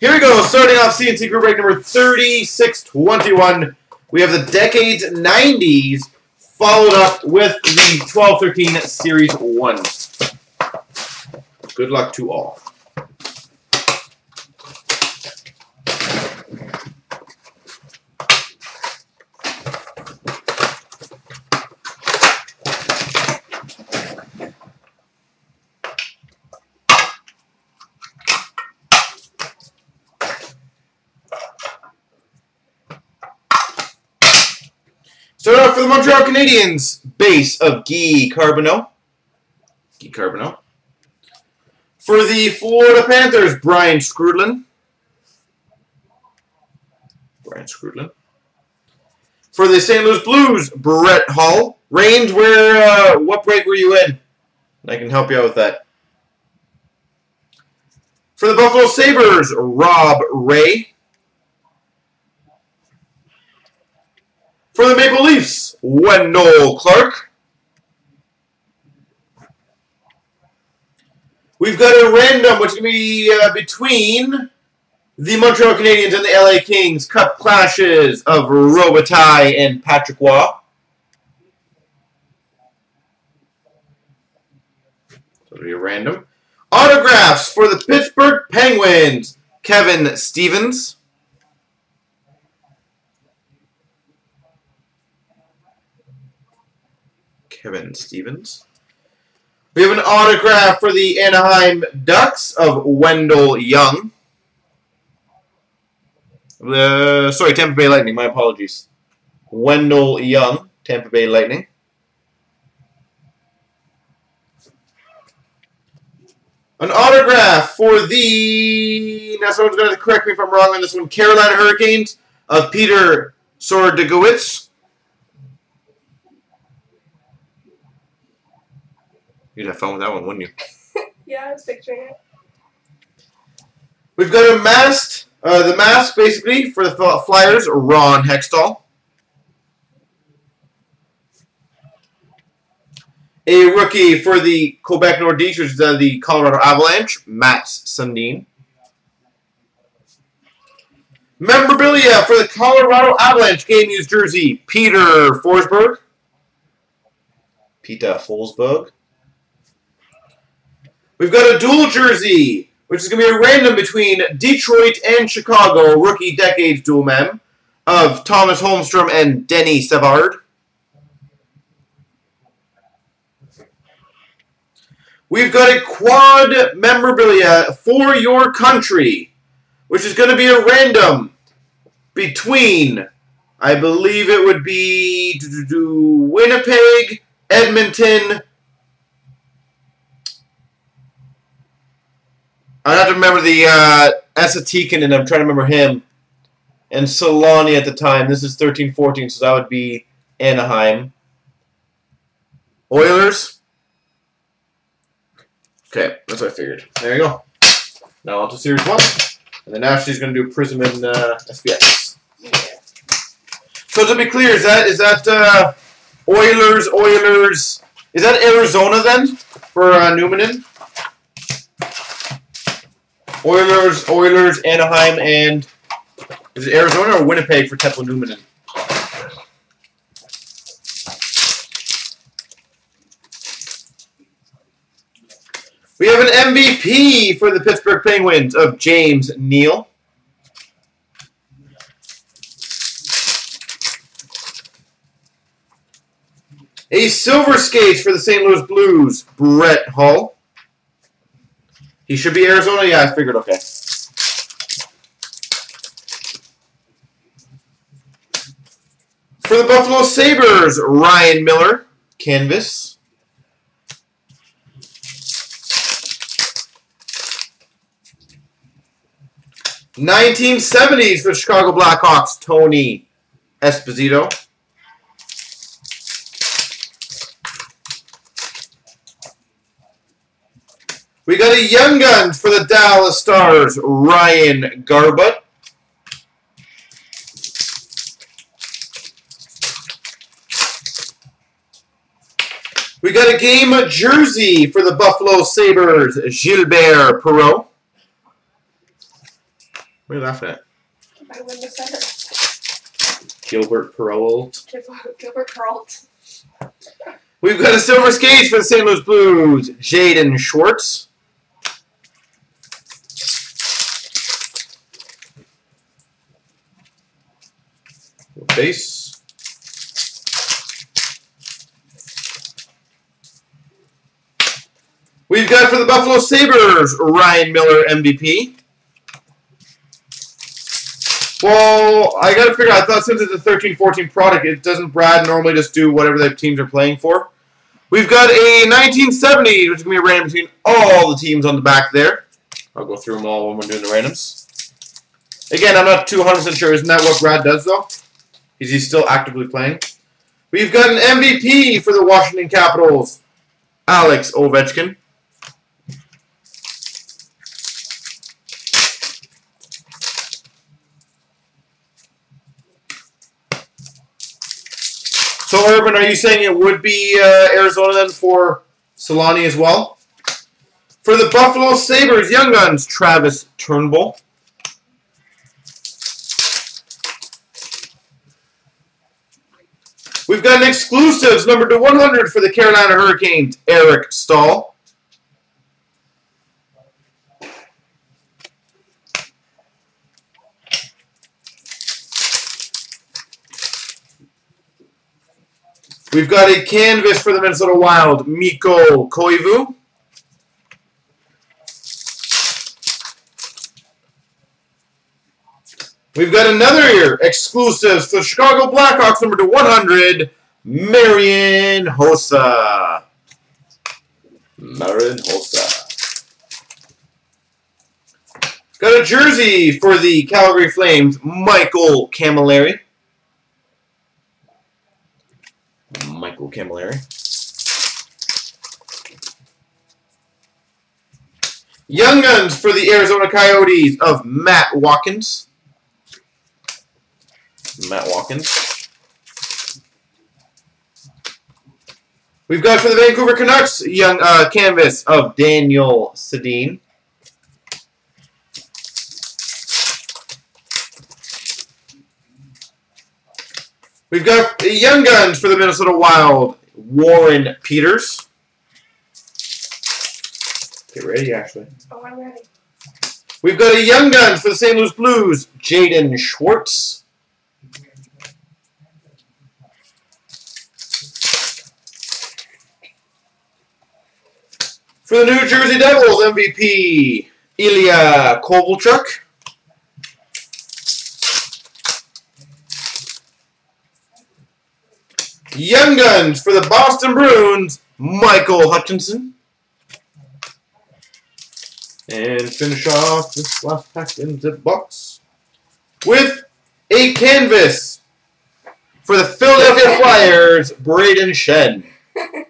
Here we go, starting off CNC group break number 3621. We have the decades 90s followed up with the 1213 Series 1. Good luck to all. Start off for the Montreal Canadiens, base of Guy Carbonneau. Guy Carbonneau. For the Florida Panthers, Brian Skrudland. Brian Skrudland. For the St. Louis Blues, Brett Hull. Range, where, uh, what break were you in? I can help you out with that. For the Buffalo Sabres, Rob Ray. For the Maple Leafs, Wendell Clark. We've got a random, which to be uh, between the Montreal Canadiens and the LA Kings. Cup clashes of Robitaille and Patrick it'll be random. Autographs for the Pittsburgh Penguins. Kevin Stevens. Kevin Stevens. We have an autograph for the Anaheim Ducks of Wendell Young. Uh, sorry, Tampa Bay Lightning. My apologies. Wendell Young, Tampa Bay Lightning. An autograph for the... Now someone's going to correct me if I'm wrong on this one. Carolina Hurricanes of Peter Sordegowitz. You'd have fun with that one, wouldn't you? yeah, I was picturing it. We've got a mask, uh, the mask basically for the Flyers, Ron Hextall. A rookie for the Quebec Nordiques, which is uh, the Colorado Avalanche, Mats Sundin. Memorabilia for the Colorado Avalanche game used jersey, Peter Forsberg. Peter Forsberg. We've got a dual jersey, which is going to be a random between Detroit and Chicago, rookie decades dual mem, of Tomas Holmstrom and Denis Savard. We've got a quad memorabilia for your country, which is going to be a random between, I believe it would be Winnipeg, Edmonton, I have to remember the uh, and I'm trying to remember him. And Selanne at the time. This is 13-14, so that would be Anaheim. Oilers. Okay, that's what I figured. There you go. Now on to Series 1. And then Ashley's going to do Prism and uh, SPX. So to be clear, is that is that uh, Oilers, Oilers... Is that Arizona then for uh, Numminen? Oilers, Oilers, Anaheim, and is it Arizona or Winnipeg for Teppo Numminen? We have an MVP for the Pittsburgh Penguins of James Neal. A silver skate for the St. Louis Blues, Brett Hull. He should be Arizona? Yeah, I figured, okay. For the Buffalo Sabres, Ryan Miller, canvas. Nineteen seventies for the Chicago Blackhawks, Tony Esposito. We got a Young Guns for the Dallas Stars, Ryan Garbutt. We got a game of jersey for the Buffalo Sabres, Gilbert Perreault. What are you laughing at? I wouldn't have said it. Gilbert Perreault. Gilbert, Gilbert Peralt. We've got a silver skate for the St. Louis Blues, Jaden Schwartz. Base. We've got for the Buffalo Sabres, Ryan Miller, MVP. Well, I gotta figure out, I thought since it's a 13-14 product, it doesn't Brad normally just do whatever the teams are playing for? We've got a 1970, which is going to be a random between all the teams on the back there. I'll go through them all when we're doing the randoms. Again, I'm not 200% sure. Isn't that what Brad does, though? Is he still actively playing? We've got an MVP for the Washington Capitals, Alex Ovechkin. So, Urban, are you saying it would be uh, Arizona then for Selanne as well? For the Buffalo Sabres, Young Guns, Travis Turnbull. We've got an exclusives, number to 100 for the Carolina Hurricanes, Eric Staal. We've got a canvas for the Minnesota Wild, Mikko Koivu. We've got another here, exclusives for Chicago Blackhawks, number to 100, Marian Hossa. Marian Hossa. Got a jersey for the Calgary Flames, Michael Cammalleri. Michael Cammalleri. Young Guns for the Arizona Coyotes of Matt Watkins. Matt Watkins. We've got for the Vancouver Canucks, young uh, canvas of Daniel Sedin. We've got Young Guns for the Minnesota Wild, Warren Peters. Get ready, Ashley. Oh, I'm ready. We've got a Young Guns for the St. Louis Blues, Jaden Schwartz. For the New Jersey Devils, MVP, Ilya Kovalchuk. Young Guns for the Boston Bruins, Michael Hutchinson. And finish off this last pack in the box with a canvas for the Philadelphia Flyers, Brayden Schenn.